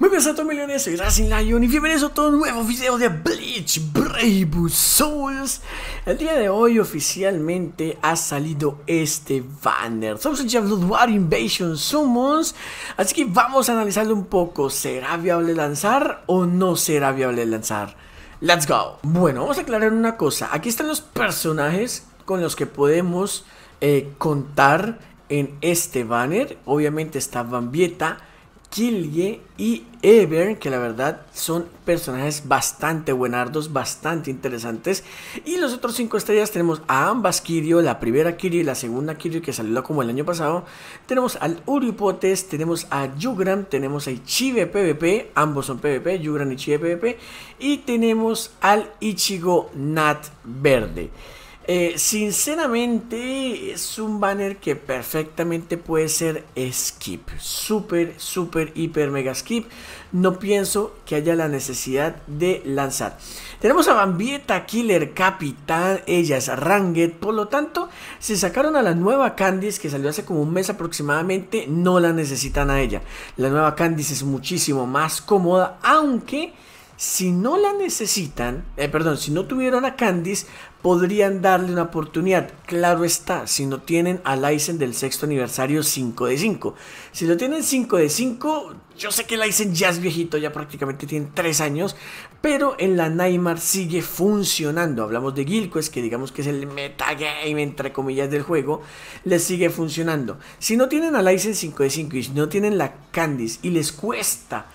Muy bien, a millones, soy Racing Lion y bienvenidos a un nuevo video de Bleach Brave Souls. El día de hoy oficialmente ha salido este banner. Somos el War Invasion Summons, así que vamos a analizarlo un poco. ¿Será viable lanzar o no será viable lanzar? Let's go. Bueno, vamos a aclarar una cosa. Aquí están los personajes con los que podemos eh, contar en este banner. Obviamente está Bambieta. Kilge y Ever, que la verdad son personajes bastante buenardos, bastante interesantes. Y los otros 5 estrellas tenemos a ambas Kirio, la primera Kirio y la segunda Kirio que salió como el año pasado. Tenemos al Uripotes, tenemos a Yugram, tenemos a Ichibe PvP, ambos son PvP, Yugram y Ichibe PvP. Y tenemos al Ichigo Nat Verde. Eh, sinceramente es un banner que perfectamente puede ser skip. Super, super, hiper, mega skip. No pienso que haya la necesidad de lanzar. Tenemos a Bambieta, Killer, Capitán, ella es Ranged. Por lo tanto, si sacaron a la nueva Candice que salió hace como un mes aproximadamente, no la necesitan a ella. La nueva Candice es muchísimo más cómoda, aunque si no la necesitan, eh, perdón, si no tuvieron a Candice, podrían darle una oportunidad. Claro está, si no tienen a Lysen del sexto aniversario 5 de 5. Si lo tienen 5 de 5, yo sé que Lysen ya es viejito, ya prácticamente tiene 3 años, pero en la Neymar sigue funcionando. Hablamos de Gilquest, que digamos que es el metagame entre comillas del juego, les sigue funcionando. Si no tienen a Lysen 5 de 5 y si no tienen la Candice y les cuesta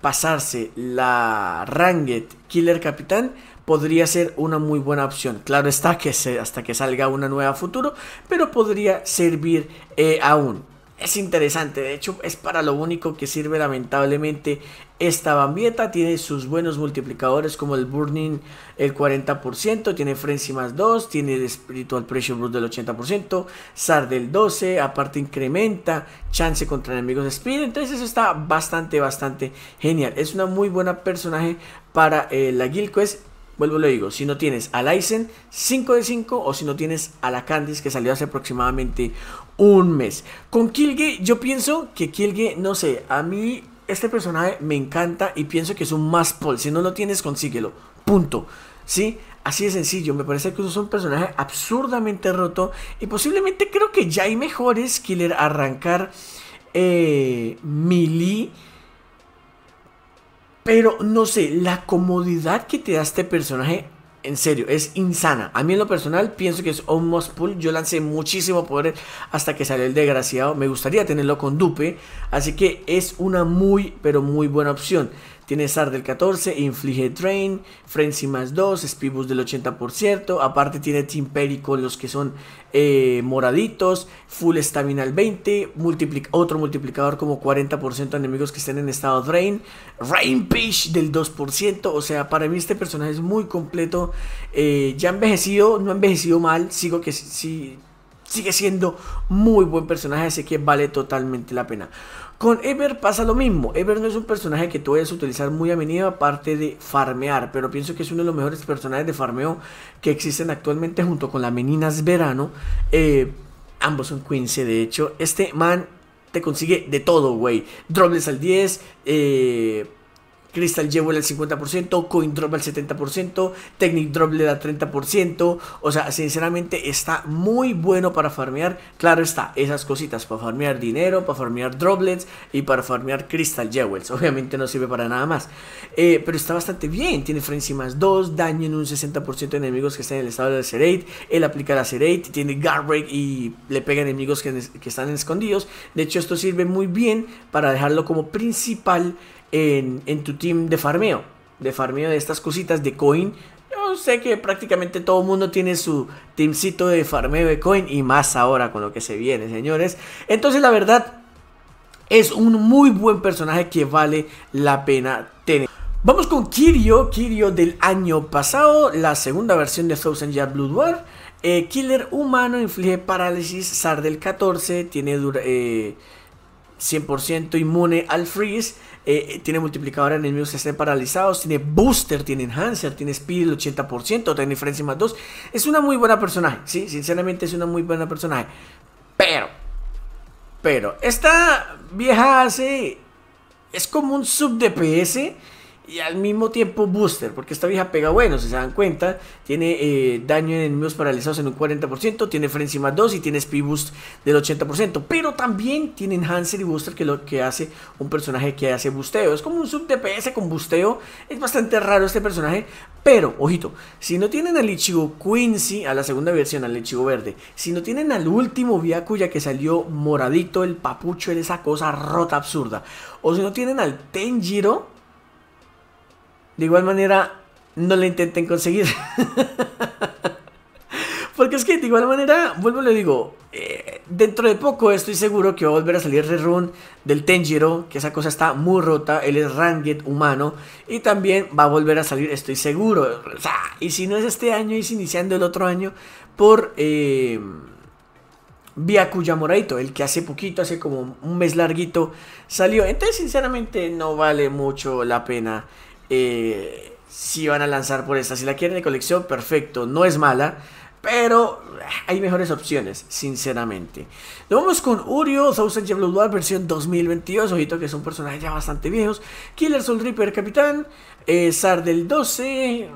pasarse la Ranged Killer Capitán, podría ser una muy buena opción. Claro está que hasta que salga una nueva futuro, pero podría servir eh, aún. Es interesante, de hecho es para lo único que sirve lamentablemente esta bambieta. Tiene sus buenos multiplicadores como el Burning el 40%, tiene Frenzy más 2, tiene el Spiritual Pressure Brute del 80%, SAR del 12, aparte incrementa chance contra enemigos de Speed. Entonces eso está bastante, bastante genial. Es una muy buena personaje para eh, la Guild Quest vuelvo lo digo, si no tienes a Lysen 5 de 5 o si no tienes a la Candice que salió hace aproximadamente un mes. Con Kilge yo pienso que Kilge, no sé, a mí este personaje me encanta y pienso que es un más pull. Si no lo tienes, consíguelo. Punto. ¿Sí? Así de sencillo. Me parece que es un personaje absurdamente roto. Y posiblemente creo que ya hay mejores killer arrancar eh, pero no sé, la comodidad que te da este personaje, en serio, es insana. A mí en lo personal pienso que es un must pull. Yo lancé muchísimo poder hasta que salió el desgraciado. Me gustaría tenerlo con dupe. Así que es una muy, pero muy buena opción. Tiene SAR del 14, Inflige Drain, Frenzy más 2, Speed Boost del 80%. Aparte tiene Team Perry los que son eh, moraditos, Full Stamina al 20, otro multiplicador como 40% de enemigos que estén en estado Drain, Rampage del 2%. O sea, para mí este personaje es muy completo. Eh, ya envejecido, no ha envejecido mal, sigo que sí sigue siendo muy buen personaje, así que vale totalmente la pena. Con Ever pasa lo mismo. Ever no es un personaje que tú vayas a utilizar muy a menudo aparte de farmear, pero pienso que es uno de los mejores personajes de farmeo que existen actualmente junto con la Meninas Verano. Eh, ambos son Quincy, de hecho. Este man te consigue de todo, güey. Drobles al 10, eh Crystal Jewel al 50%, Coin Drop al 70%, Technic Drop le da 30%, o sea, sinceramente está muy bueno para farmear, claro está, esas cositas, para farmear dinero, para farmear droplets y para farmear Crystal Jewels, obviamente no sirve para nada más, eh, pero está bastante bien, tiene Frenzy más 2, daño en un 60% de enemigos que están en el estado de Serate, él aplica la Serate, tiene Guard Break y le pega enemigos que, que están escondidos, de hecho esto sirve muy bien para dejarlo como principal en, tu team de farmeo, de farmeo de estas cositas de coin. Yo sé que prácticamente todo el mundo tiene su teamcito de farmeo de coin y más ahora con lo que se viene, señores. Entonces, la verdad, es un muy buen personaje que vale la pena tener. Vamos con Kirio, Kirio del año pasado, la segunda versión de Thousand Year Blood War. Eh, killer humano, inflige parálisis, SAR del 14, tiene eh, 100% inmune al freeze, eh, tiene multiplicador en enemigos que estén paralizados, tiene booster, tiene enhancer, tiene speed el 80%, tiene frenzy más 2. Es una muy buena personaje, sí, sinceramente es una muy buena personaje. Pero, pero, esta vieja hace es como un sub DPS y al mismo tiempo booster, porque esta vieja pega bueno, si se dan cuenta, tiene eh, daño en enemigos paralizados en un 40%, tiene frenzy más 2 y tiene speed boost del 80%, pero también tiene enhancer y booster que lo que hace un personaje que hace busteo, es como un sub DPS con busteo, es bastante raro este personaje, pero, ojito, si no tienen al Ichigo Quincy, a la segunda versión, al Ichigo verde, si no tienen al último Byakuya que salió moradito, el papucho, esa cosa rota absurda, o si no tienen al Tenjiro, de igual manera, no la intenten conseguir. Porque es que de igual manera, vuelvo y le digo, eh, dentro de poco estoy seguro que va a volver a salir rerun del Tenjiro, que esa cosa está muy rota, él es Ranged humano, y también va a volver a salir, estoy seguro. O sea, y si no es este año, es iniciando el otro año por eh, Byakuya Moraito, el que hace poquito, hace como un mes larguito, salió. Entonces, sinceramente, no vale mucho la pena eh, si van a lanzar por esta. Si la quieren de colección, perfecto, no es mala. Pero hay mejores opciones, sinceramente. Nos vamos con Urio, Thousand Blood War, versión 2022. Ojito que son personajes ya bastante viejos. Killer Soul Reaper, Capitán. Eh, del 12.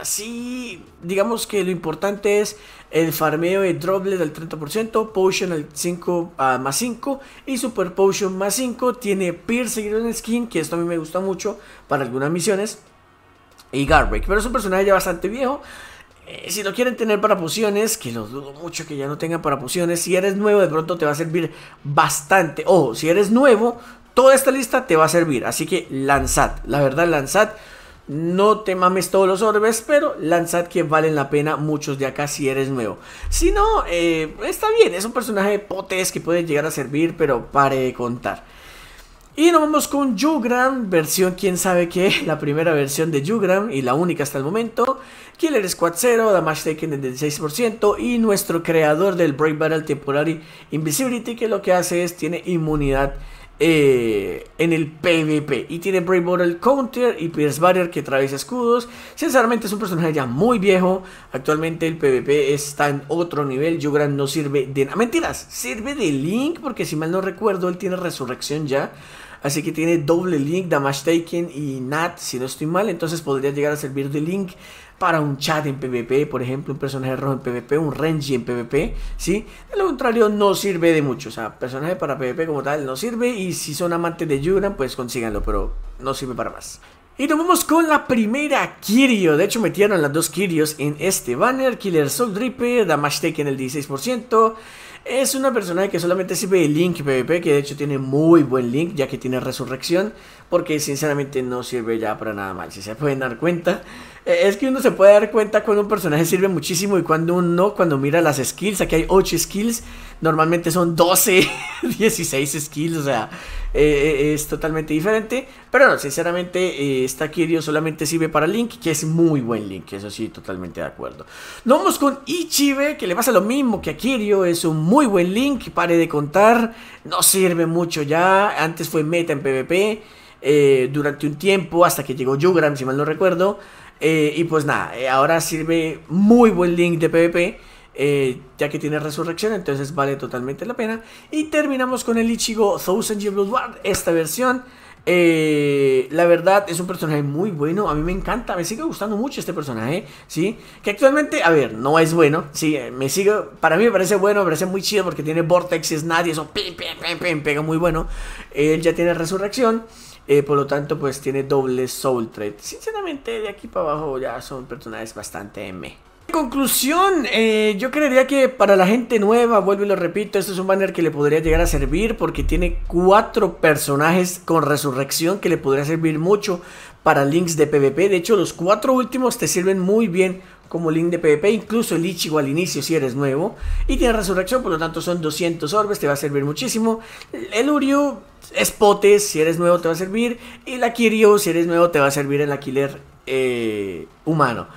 Así, digamos que lo importante es el farmeo de Droplet del 30%, Potion al 5 ah, más 5 y Super Potion más 5. Tiene Pierce en Skin, que esto a mí me gusta mucho para algunas misiones. Y Garbreak, pero es un personaje ya bastante viejo. Eh, si lo quieren tener para pociones, que lo dudo mucho que ya no tengan para pociones. Si eres nuevo, de pronto te va a servir bastante. O si eres nuevo, toda esta lista te va a servir. Así que lanzad, la verdad, lanzad. No te mames todos los orbes, pero lanzad que valen la pena muchos de acá si eres nuevo. Si no, eh, está bien, es un personaje potes que puede llegar a servir, pero pare de contar. Y nos vamos con Jugram, versión quién sabe qué, la primera versión de Jugram y la única hasta el momento. Killer Squad 0, Damage Taken del 16% y nuestro creador del Break Battle Temporary Invisibility que lo que hace es tiene inmunidad eh, en el PvP. Y tiene Brave Bottle Counter y Pierce Barrier que atraviesa escudos. Sinceramente es un personaje ya muy viejo. Actualmente el PvP está en otro nivel. Yugran no sirve de. Mentiras, sirve de Link porque si mal no recuerdo él tiene resurrección ya. Así que tiene doble Link, Damage Taken y Nat si no estoy mal. Entonces podría llegar a servir de Link para un chat en PvP, por ejemplo, un personaje rojo en PvP, un Renji en PvP, ¿sí? De lo contrario no sirve de mucho, o sea, personaje para PvP como tal no sirve y si son amantes de Yuran, pues consíganlo, pero no sirve para más. Y nos vamos con la primera Kirio. De hecho, metieron las dos Kirios en este banner. Killer Soul Reaper, Damage Taken el 16%. Es una personaje que solamente sirve de Link PvP, que de hecho tiene muy buen Link, ya que tiene resurrección, porque sinceramente no sirve ya para nada mal, si se pueden dar cuenta. Eh, es que uno se puede dar cuenta cuando un personaje sirve muchísimo y cuando uno no, cuando mira las skills, aquí hay 8 skills, normalmente son 12, 16 skills, o sea, eh, eh, es totalmente diferente. Pero no, sinceramente, esta Kirio solamente sirve para Link, que es muy buen Link, eso sí, totalmente de acuerdo. Nos vamos con Ichibe, que le pasa lo mismo que a Kirio, es un muy buen Link, pare de contar, no sirve mucho ya, antes fue meta en PvP. Durante un tiempo hasta que llegó Yugram si mal no recuerdo eh, y pues nada, eh, ahora sirve muy buen link de PvP. Eh, ya que tiene resurrección, entonces vale totalmente la pena. Y terminamos con el Ichigo Thousand Year Blood War, esta versión. la verdad es un personaje muy bueno, a mí me encanta, me sigue gustando mucho este personaje, ¿sí? Que actualmente, a ver, no es bueno, sí, me sigue, para mí me parece bueno, me parece muy chido porque tiene Vortex, es nadie, eso pim, pim, pim, pega muy bueno. Él ya tiene resurrección. Eh, por lo tanto, pues tiene doble Soul Trade. Sinceramente, de aquí para abajo ya son personajes bastante M. En conclusión, eh, yo creería que para la gente nueva, vuelvo y lo repito, este es un banner que le podría llegar a servir porque tiene cuatro personajes con resurrección que le podría servir mucho para links de PvP. De hecho, los cuatro últimos te sirven muy bien como link de PvP, incluso el Ichigo al inicio si eres nuevo. Y tiene resurrección, por lo tanto son 200 orbes, te va a servir muchísimo. El Uryu es Potes, si eres nuevo te va a servir. Y la Kiryu, si eres nuevo, te va a servir el Killer eh, humano.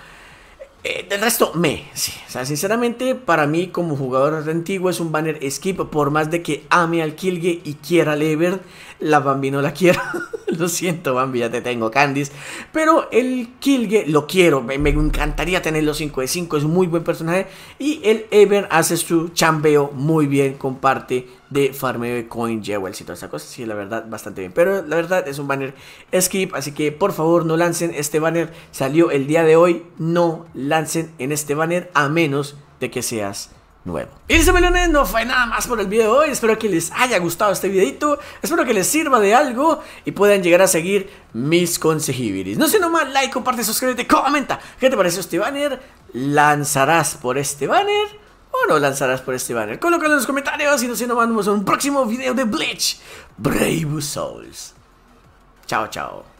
Eh, del resto, me, sí. O sea, sinceramente, para mí como jugador antiguo es un banner skip, por más de que ame al Kilge y quiera Lever, La Bambi no la quiero. lo siento, Bambi, ya te tengo, Candice. Pero el Kilge lo quiero. Me, encantaría tenerlo 5 de 5. Es un muy buen personaje. Y el Ever hace su chambeo muy bien con parte de farmeo de coin jewels y toda esa cosa. Sí, la verdad, bastante bien. Pero la verdad es un banner skip. Así que por favor no lancen este banner. Salió el día de hoy. No lancen en este banner a menos de que seas nuevo. Y listo melones, no fue nada más por el video de hoy, espero que les haya gustado este videito, espero que les sirva de algo y puedan llegar a seguir mis consejibiris. No sé nomás, like, comparte, suscríbete, comenta, ¿qué te pareció este banner? ¿Lanzarás por este banner? ¿O no lanzarás por este banner? Colócalo en los comentarios y no sé nomás, nos vemos en un próximo video de Bleach, Brave Souls. Chao, chao.